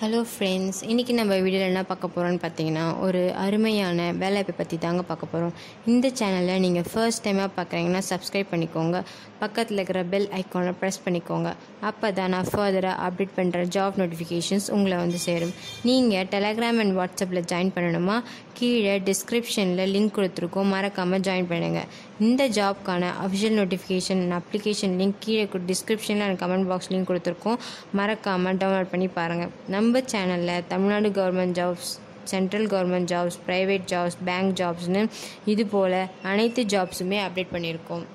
Hello friends இன்றைக்கி நம்ம வீடியோவில் என்ன பார்க்க போகிறோம்னு பார்த்தீங்கன்னா ஒரு அருமையான வேலைவாய்ப்பை பற்றி தாங்க பார்க்க போகிறோம் இந்த சேனலை நீங்கள் ஃபர்ஸ்ட் டைமாக பார்க்குறீங்கன்னா சப்ஸ்கிரைப் பண்ணிக்கோங்க. பக்கத்தில் இருக்கிற பெல் ஐக்கானை ப்ரெஸ் பண்ணிக்கோங்க. அப்போ தான் நான் ஃபர்தராக அப்டேட் பண்ணுற ஜாப் நோட்டிஃபிகேஷன்ஸ் உங்களை வந்து சேரும். நீங்கள் டெலகிராம் அண்ட் வாட்ஸ்அப்பில் ஜாயின் பண்ணணுமா? கீழே டிஸ்கிரிப்ஷனில் லிங்க் கொடுத்துருக்கோம். மறக்காமல் ஜாயின் பண்ணுங்கள் இந்த ஜாப்க்கான அஃபிஷியல் நோட்டிஃபிகேஷன் அப்ளிகேஷன் லிங்க் கீழே டிஸ்கிரிப்ஷனில் அண்ட் கமெண்ட் பாக்ஸ் லிங்க் கொடுத்துருக்கோம். மறக்காமல் டவுன்லோட் பண்ணி பாருங்கள் நம்ம சேனலில் Tamil Nadu government jobs central government jobs private jobs bank ஜாப்ஸ்னு இது போல் அனைத்து ஜாப்ஸுமே அப்டேட் பண்ணியிருக்கோம்.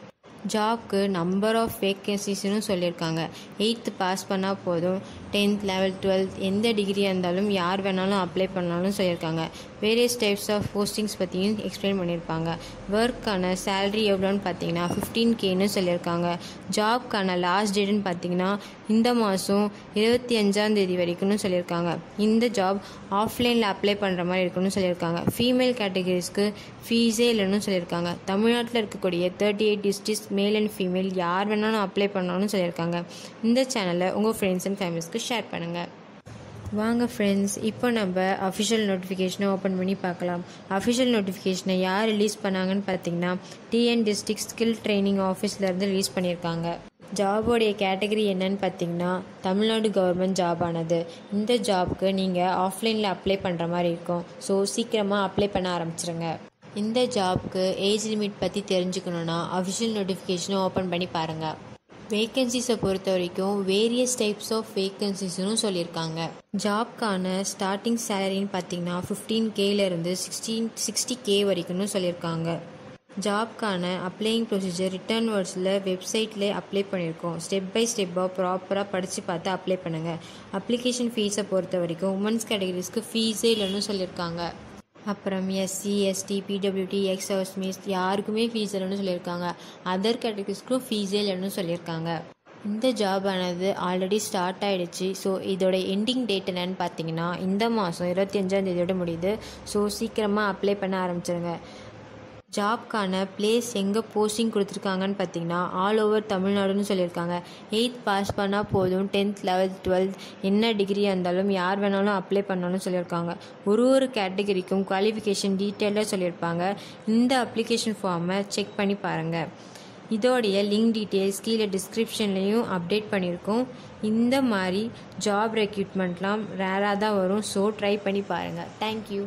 ஜாப்க்கு நம்பர் ஆஃப் வேக்கன்சிஸ்னு சொல்லியிருக்காங்க. எயித்து பாஸ் பண்ணால் போதும். டென்த் லெவல் டுவெல்த் எந்த டிகிரியாக இருந்தாலும் யார் வேணாலும் அப்ளை பண்ணாலும் சொல்லியிருக்காங்க. வேரியஸ் டைப்ஸ் ஆஃப் போஸ்டிங்ஸ் பற்றியும் எக்ஸ்பிளைன் பண்ணியிருப்பாங்க. ஒர்க்கான சேலரி எவ்வளோன்னு பார்த்தீங்கன்னா ஃபிஃப்டீன் கேன்னு சொல்லியிருக்காங்க. ஜாப்க்கான லாஸ்ட் டேட்டுன்னு பார்த்தீங்கன்னா இந்த மாதம் இருபத்தி அஞ்சாந்தேதி வரைக்கும்னு சொல்லியிருக்காங்க. இந்த ஜாப் ஆஃப்லைனில் அப்ளை பண்ணுற மாதிரி இருக்குன்னு சொல்லியிருக்காங்க. ஃபீமேல் கேட்டகரிஸ்க்கு ஃபீஸே இல்லைன்னு சொல்லியிருக்காங்க. தமிழ்நாட்டில் இருக்கக்கூடிய thirty eight districts male and female யார் வேணாலும் அப்ளை பண்ணணும்னு சொல்லியிருக்காங்க. இந்த சேனலை உங்கள் ஃப்ரெண்ட்ஸ் அண்ட் ஃபேமிலிஸ்க்கு ஷேர் பண்ணுங்கள் வாங்க ஃப்ரெண்ட்ஸ் இப்போ நம்ம அஃபிஷியல் நோட்டிஃபிகேஷனை ஓப்பன் பண்ணி பார்க்கலாம். அஃபிஷியல் நோட்டிஃபிகேஷனை யார் ரிலீஸ் பண்ணாங்கன்னு பார்த்தீங்கன்னா டிஎன் டிஸ்ட்ரிக்ட் ஸ்கில் ட்ரைனிங் ஆஃபீஸ்லேருந்து ரிலீஸ் பண்ணியிருக்காங்க. ஜாபோடைய கேட்டகரி என்னன்னு பார்த்தீங்கன்னா தமிழ்நாடு கவர்மெண்ட் ஜாப் ஆனது. இந்த ஜாப்க்கு நீங்கள் ஆஃப்லைனில் அப்ளை பண்ணுற மாதிரி இருக்கும். ஸோ சீக்கிரமாக அப்ளை பண்ண ஆரம்பிச்சிருங்க. இந்த ஜாப்க்கு ஏஜ் லிமிட் பற்றி தெரிஞ்சுக்கணுன்னா அஃபிஷியல் நோட்டிஃபிகேஷனை ஓப்பன் பண்ணி பாருங்கள் வேக்கன்சிஸை பொறுத்த வரைக்கும் வேரியஸ் டைப்ஸ் ஆஃப் வேக்கன்சிஸ்னு சொல்லியிருக்காங்க. ஜாப்க்கான ஸ்டார்டிங் சேலரின்னு பார்த்தீங்கன்னா ஃபிஃப்டீன் கேலேருந்து சிக்ஸ்டீன் சிக்ஸ்டி கே வரைக்கும்னு சொல்லியிருக்காங்க. ஜாப்க்கான அப்ளையிங் ப்ரொசீஜர் ரிட்டர்ன் வேர்ட்ஸில் வெப்சைட்லேயே அப்ளை பண்ணியிருக்கோம். ஸ்டெப் பை ஸ்டெப்பாக ப்ராப்பராக படித்து பார்த்து அப்ளை பண்ணுங்கள் அப்ளிகேஷன் ஃபீஸை பொறுத்த வரைக்கும் உமன்ஸ் கேட்டகரிஸ்க்கு ஃபீஸே இல்லைன்னு சொல்லியிருக்காங்க. அப்புறம் எஸ்சி எஸ்டி பிடபிள்யூடி எக்ஸ் ஹவுஸ் மீஸ் யாருக்குமே ஃபீஸ் இல்லைன்னு சொல்லியிருக்காங்க. அதர் கேட்டகரிஸ்க்கும் ஃபீஸே இல்லைன்னு சொல்லியிருக்காங்க. இந்த ஜாப் ஆனது ஆல்ரெடி ஸ்டார்ட் ஆகிடுச்சு ஸோ இதோட எண்டிங் டேட் என்னன்னு பார்த்தீங்கன்னா இந்த மாதம் இருபத்தி அஞ்சாம் தேதியோட முடியுது. ஸோ சீக்கிரமாக அப்ளை பண்ண ஆரம்பிச்சிருங்க. ஜாப்க்கான பிளேஸ் எங்கே போஸ்டிங் கொடுத்துருக்காங்கன்னு பார்த்தீங்கன்னா ஆல் ஓவர் தமிழ்நாடுன்னு சொல்லியிருக்காங்க. எயித் பாஸ் பண்ணால் போதும். டென்த் லெவல்த் டுவெல்த் என்ன டிகிரியாக இருந்தாலும் யார் வேணாலும் அப்ளை பண்ணாலும் சொல்லியிருக்காங்க. ஒரு ஒரு கேட்டகரிக்கும் குவாலிஃபிகேஷன் டீட்டெயிலாக சொல்லியிருப்பாங்க. இந்த அப்ளிகேஷன் ஃபார்மை செக் பண்ணி பாருங்கள் இதோடைய லிங்க் டீட்டெயில்ஸ் கீழே டிஸ்கிரிப்ஷன்லேயும் அப்டேட் பண்ணியிருக்கோம். இந்த மாதிரி ஜாப் ரெக்ரூட்மெண்ட்லாம் ரேராக தான் வரும். ஸோ ட்ரை பண்ணி பாருங்கள் தேங்க்யூ